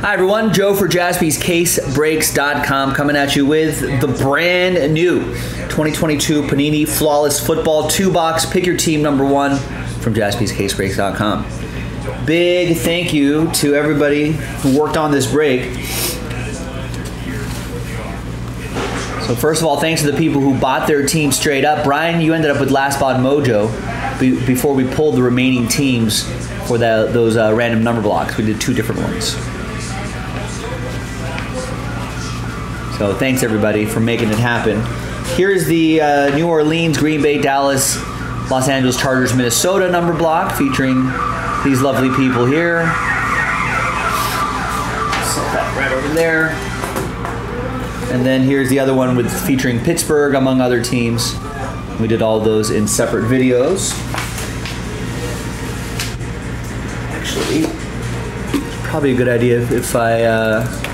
Hi everyone, Joe for jaspyscasebreaks.com coming at you with the brand new 2022 Panini Flawless Football 2 box. Pick your team number one from jaspyscasebreaks.com. Big thank you to everybody who worked on this break. So first of all, thanks to the people who bought their team straight up. Brian, you ended up with Last Spot Mojo before we pulled the remaining teams for the, those uh, random number blocks. We did two different ones. So thanks everybody for making it happen. Here's the uh, New Orleans, Green Bay, Dallas, Los Angeles Chargers, Minnesota number block featuring these lovely people here. Set that right over there. And then here's the other one with featuring Pittsburgh among other teams. We did all those in separate videos. Actually, probably a good idea if, if I uh,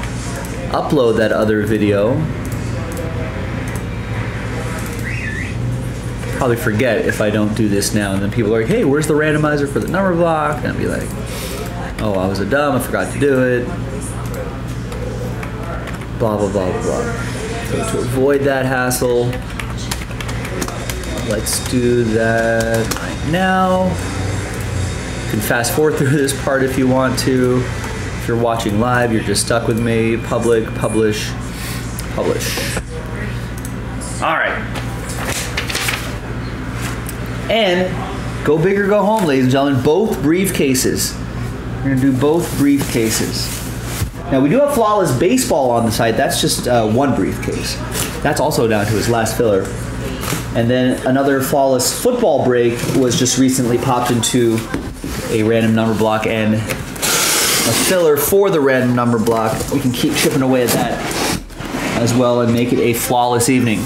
upload that other video. Probably forget if I don't do this now, and then people are like, "Hey, where's the randomizer for the number block?" And I'll be like, "Oh, I was a dumb. I forgot to do it." Blah blah blah blah blah. So to avoid that hassle, let's do that right now. You can fast forward through this part if you want to. If you're watching live, you're just stuck with me. Public, publish, publish. All right. And go big or go home, ladies and gentlemen. Both briefcases. We're gonna do both briefcases. Now we do have flawless baseball on the site. That's just uh, one briefcase. That's also down to his last filler. And then another flawless football break was just recently popped into a random number block and a filler for the random number block. We can keep chipping away at that as well and make it a flawless evening.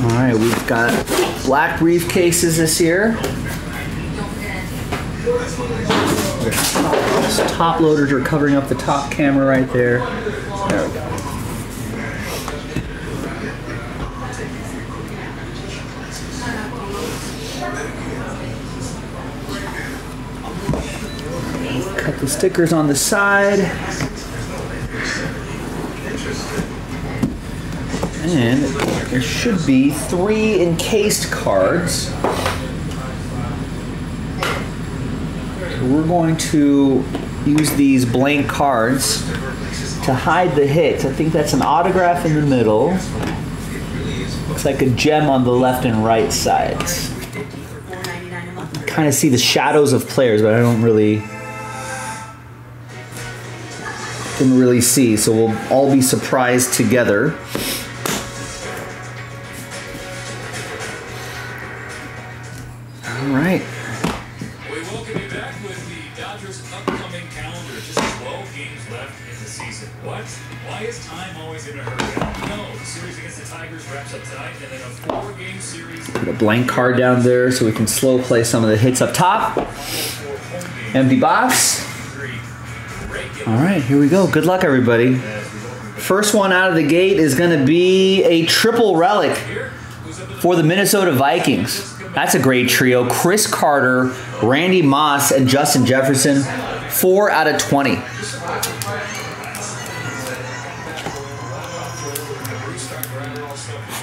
All right, we've got black briefcases this year. These top loaders are covering up the top camera right there. There we go. Cut the stickers on the side. And there should be three encased cards. We're going to use these blank cards to hide the hits. I think that's an autograph in the middle. Looks like a gem on the left and right sides. Kind of see the shadows of players, but I don't really didn't really see. So we'll all be surprised together. Card down there so we can slow play some of the hits up top. Empty box. All right, here we go. Good luck, everybody. First one out of the gate is going to be a triple relic for the Minnesota Vikings. That's a great trio. Cris Carter, Randy Moss, and Justin Jefferson. Four out of 20.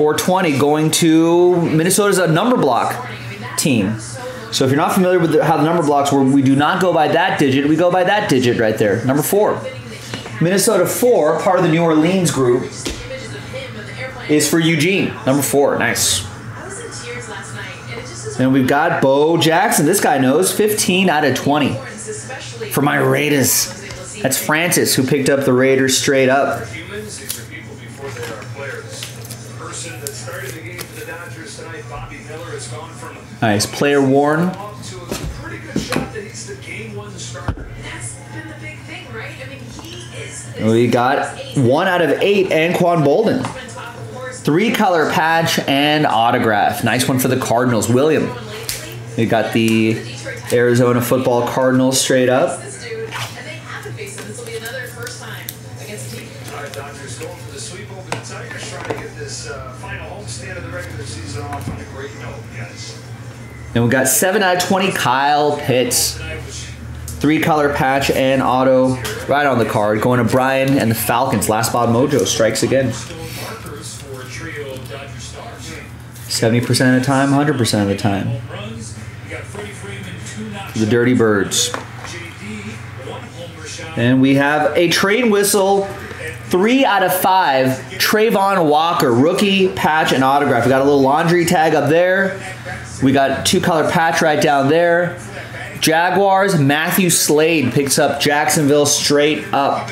420 going to Minnesota's a number block team. So if you're not familiar with the, how the number blocks work, we do not go by that digit. We go by that digit right there, number four. Minnesota four, part of the New Orleans group, is for Eugene, number four. Nice. And we've got Bo Jackson. This guy knows 15 out of 20 for my Raiders. That's Francis who picked up the Raiders straight up. Mean, Player is. We got one out of eight, Anquan Boldin. Three color patch and autograph. Nice one for the Cardinals. William. We got the Arizona Football Cardinals straight up. And we got 7 out of 20 Kyle Pitts. Three color patch and auto right on the card. Going to Brian and the Falcons. Last spot mojo strikes again. stone markers for a trio of Dodger stars. 70% of the time, 100% of the time. The Dirty Birds. And we have a train whistle. Three out of five. Travon Walker, rookie patch and autograph. We got a little laundry tag up there. We got two color patch right down there. Jaguars, Matthew Slade picks up Jacksonville straight up.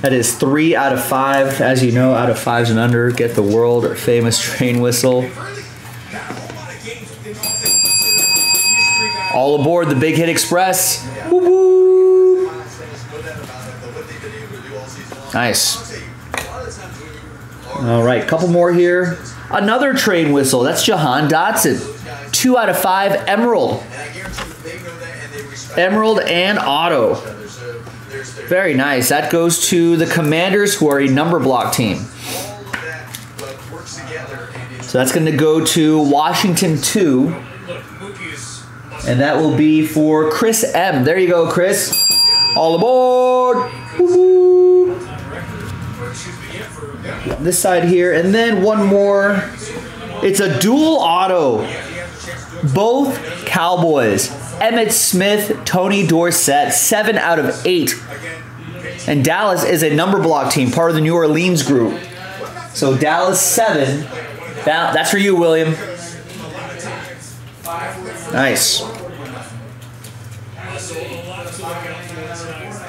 That is three out of five. As you know, out of fives and under, get the world famous train whistle. All aboard the Big Hit Express. Woo woo. Nice. All right, couple more here. Another train whistle. That's Jahan Dotson. Two out of five. Emerald. Emerald and auto. Very nice. That goes to the Commanders, who are a number block team. So that's going to go to Washington 2. Look, Mookie is And that will be for Chris M. There you go, Chris. All aboard. This side here, and then one more. It's a dual auto. Both Cowboys. Emmitt Smith, Tony Dorsett, seven out of eight. And Dallas is a number block team, part of the New Orleans group. So Dallas seven. That, that's for you, William. Nice.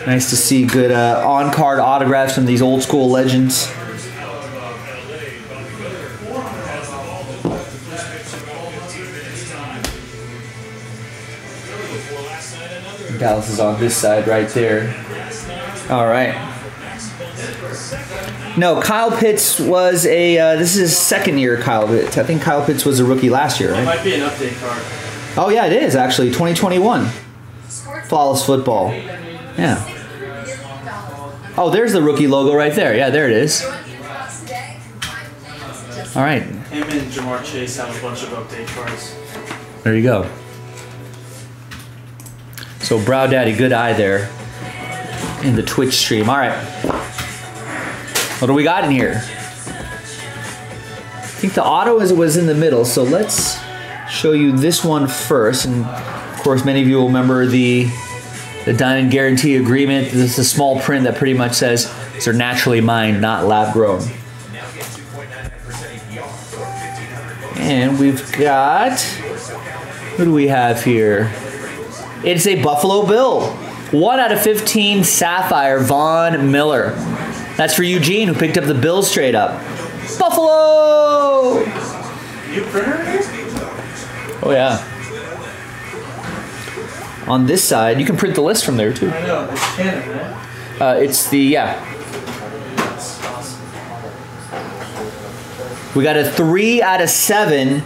Nice to see good uh, on card autographs from these old school legends. Dallas is on this side right there. All right. No, Kyle Pitts was a. Uh, this is his second year. Kyle Pitts. I think Kyle Pitts was a rookie last year, right? Might be an update card. Oh yeah, it is actually 2021. Flawless football. Yeah. Oh, there's the rookie logo right there. Yeah, there it is. All right, Him and Ja'Marr Chase have a bunch of update cards. there you go. So Brow Daddy, good eye there in the Twitch stream. All right, what do we got in here? I think the auto is was in the middle, so let's show you this one first. And of course, many of you will remember the the diamond guarantee agreement. This is a small print that pretty much says these are naturally mined, not lab grown. And we've got who do we have here? It's a Buffalo Bill. One out of 15 Sapphire Von Miller. That's for Eugene, who picked up the bill straight up. Buffalo! You printer? Oh, yeah. On this side, you can print the list from there too. I know, it's canon, right? Uh, it's the, yeah. We got a three out of seven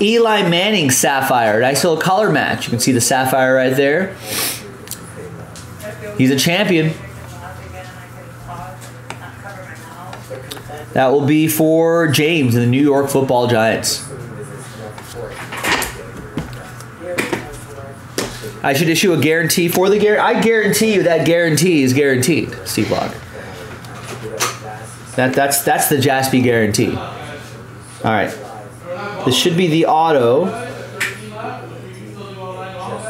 Eli Manning Sapphire. Nice little color match. You can see the Sapphire right there. He's a champion. That will be for James and the New York Football Giants. I should issue a guarantee for the guarantee. I guarantee you that guarantee is guaranteed, Steve Block. That that's that's the Jaspy guarantee. All right. This should be the auto.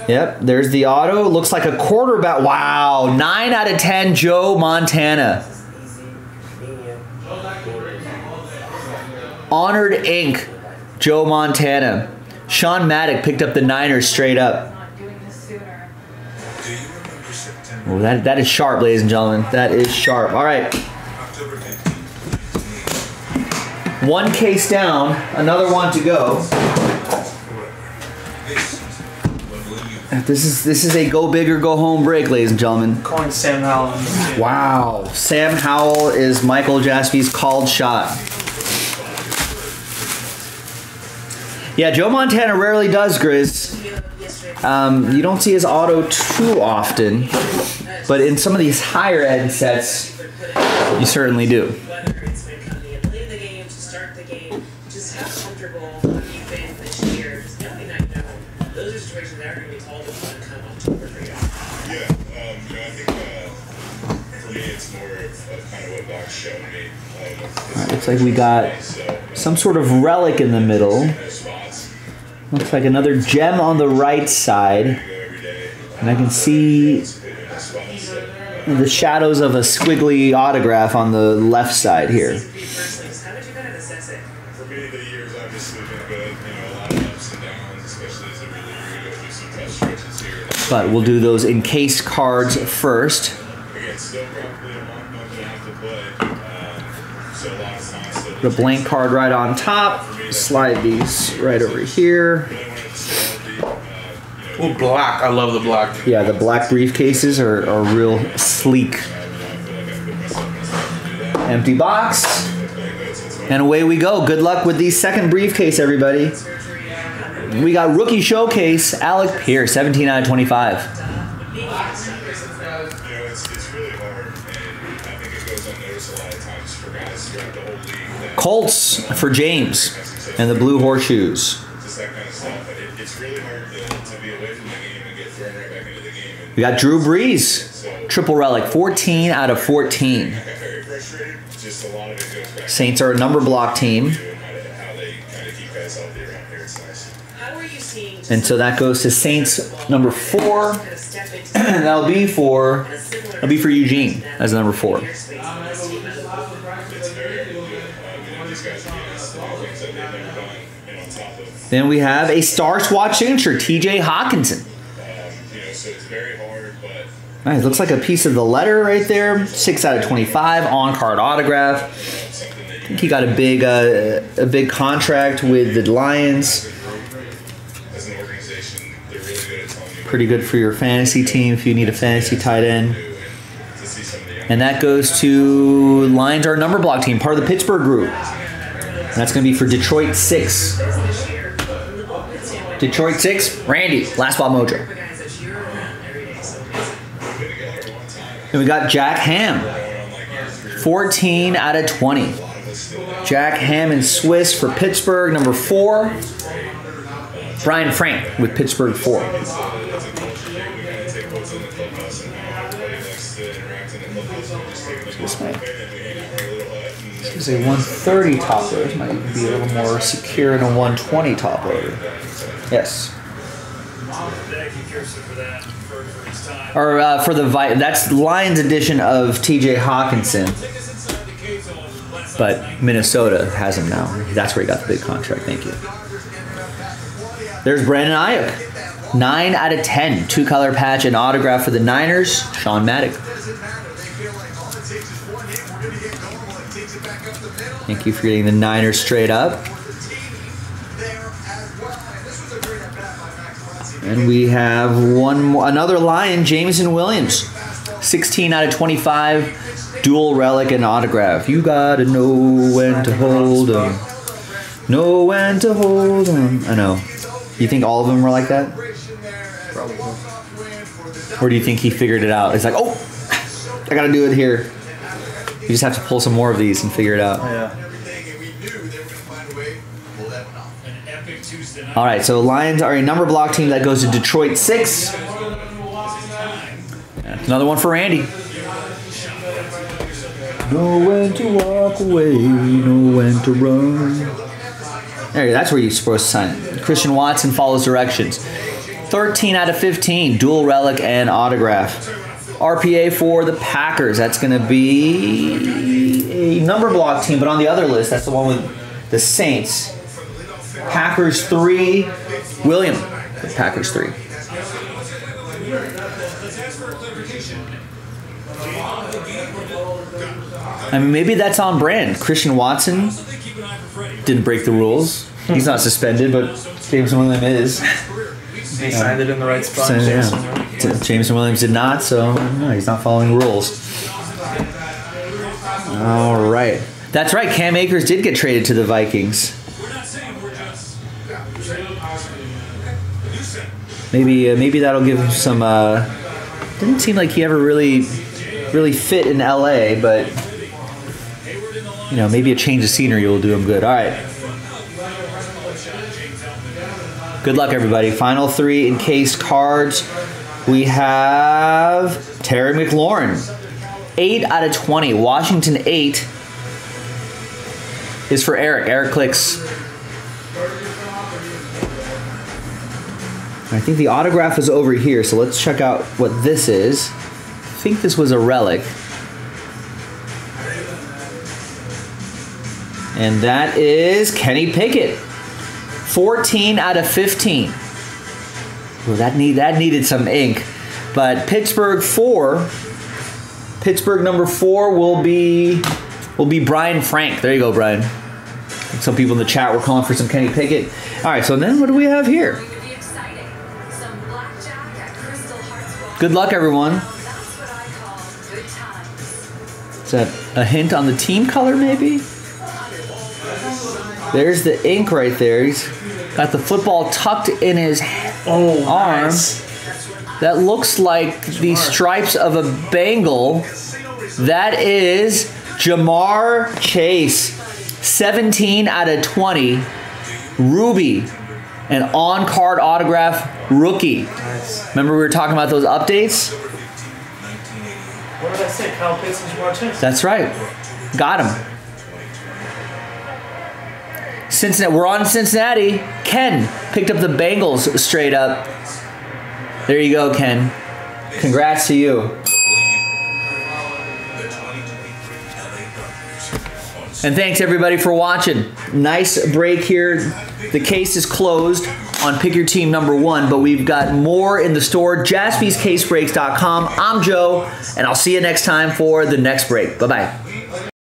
Yep, there's the auto. Looks like a quarterback. Wow, 9 out of 10 Joe Montana. Honored Inc. Joe Montana. Sean Maddock picked up the Niners straight up. Not doing this sooner. Oh, that, that is sharp, ladies and gentlemen. That is sharp. All right. One case down, another one to go. This is this is a go big or go home break, ladies and gentlemen. Calling Sam Howell. in the game. Wow. Sam Howell is Michael Jaspy's called shot. Yeah, Joe Montana rarely does, Grizz. Um, you don't see his auto too often, but in some of these higher end sets, you certainly do. Start the game, just how comfortable have you been this year? Just knowing that, you know, those are situations that are going to be called upon come October for you. Yeah, um, you know, I think uh, for me it's more of, of kind of what Doc's shown me. Um, it's- Looks like we got so, some sort of relic in the middle. Looks like another gem on the right side. You go every day. And I can see It's put in the spots. So, uh, the shadows of a squiggly autograph on the left side here. Good. You know, a lot of ups and downs, especially as a reliever. You go through some tough stretches here. But we'll do those encased cards first. Again, still probably a month, month and to play. Um, so a lot of time still. The blank card right on top. Slide these right over here. Really wanted to stay healthy. You know, Ooh, black. I love the black. Yeah, the black briefcases are, are real sleek. Empty box. And away we go. Good luck with the second briefcase, everybody. We got rookie showcase, Alec Pierce, 17 out of 25. you know, it's, it's really hard, and I think it goes unnoticed a lot of times for guys throughout the whole league. That Colts for James and the Blue Horseshoes. We got Drew Brees, triple relic, 14 out of 14. I got very frustrated. Just a lot of it goes back Saints are a number block team. to how, to, how they kind of keep guys healthy around here. It's nice. How are you seeing? And so that goes to Saints number four. Kind of step into And that'll be for that'll be for Eugene as number four. your space on this team as well. It's very. Um, you know, these guys are doing things that they've never done. And on top of, Then we have a Star Swatch signature, TJ Hockenson. Nice. Looks like a piece of the letter right there. Six out of twenty-five on card autograph. I think he got a big uh, a big contract with the Lions. Pretty good for your fantasy team if you need a fantasy tight end. and that goes to Lions, our number block team, part of the Pittsburgh group. And that's going to be for Detroit six. Detroit six, Randy, last ball mojo. The guys that you're around every day, so it's been together a long time. And we got Jack Ham, Going on like year three. 14 out of 20. A lot of us still have Jack Ham and Swiss for Pittsburgh, number four. Brian Frank with Pittsburgh four. This might-. And Is a 130 top loader. This might even be a little more secure than a 120 top loader. Yes. For, for his time. Or uh, for the Vi- that's Lions edition of T.J. Hockenson, but Minnesota has him now. That's where he got the big contract. Thank you. There's Brandon Aiyuk. Nine out of ten. Two color patch and autograph for the Niners. Sean Maddock. Thank you for getting the Niners straight up. And we have one more, another Lion, Jameson Williams. 16 out of 25, dual relic and autograph. You gotta know when to hold hold 'em. Know when to hold hold 'em. I know. You think all of them were like that? Probably. Or do you think he figured it out? It's like, oh, I gotta do it here. You just have to pull some more of these and figure it out. Yeah. An epic Tuesday night. All right, so Lions are a number block team that goes to Detroit six. Another one for Randy. Know when to walk away, know when to run. There, that's where you're supposed to sign. Christian Watson follows directions. 13 out of 15, dual relic and autograph. RPA for the Packers. That's going to be a number block team, but on the other list, that's the one with the Saints. Packers three. William. Packers three. I mean, maybe that's on brand. Christian Watson didn't break the rules. He's not suspended, but Jameson Williams is. They signed it in the right spot. So, Jameson. yeah. Jameson Williams did not, so no, he's not following rules. All right. That's right. Cam Akers did get traded to the Vikings. Maybe uh, maybe that'll give him some. Uh, didn't seem like he ever really really fit in LA, but you know maybe a change of scenery will do him good. All right. Good luck, everybody. Final three encased cards. We have Terry McLaurin, eight out of twenty. Washington eight is for Eric. Eric clicks. I think the autograph is over here, so let's check out what this is. I think this was a relic. And that is Kenny Pickett. 14 out of 15. Well, that need that needed some ink. But Pittsburgh 4 Pittsburgh number 4 will be will be Brian Frank. There you go, Brian. Some people in the chat were calling for some Kenny Pickett. All right, so then what do we have here? Good luck, everyone. That's what I call good times. Is that a hint on the team color, maybe? There's the ink right there. He's got the football tucked in his Oh, arm. nice. That looks like the stripes of a Bengal. That is Ja'Marr Chase. 17 out of 20. Ruby. An on card autograph rookie. Nice. Remember, we were talking about those updates? What did I say? Kyle Pitts and Ja'Marr Chase. That's right. Got him. Cincinnati. We're on Cincinnati. Ken picked up the Bengals straight up. There you go, Ken. Congrats to you. And thanks everybody for watching. Nice break here. The case is closed on Pick Your Team number one, but we've got more in the store. JaspysCaseBreaks.com. I'm Joe, and I'll see you next time for the next break. Bye bye.